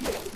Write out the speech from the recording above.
you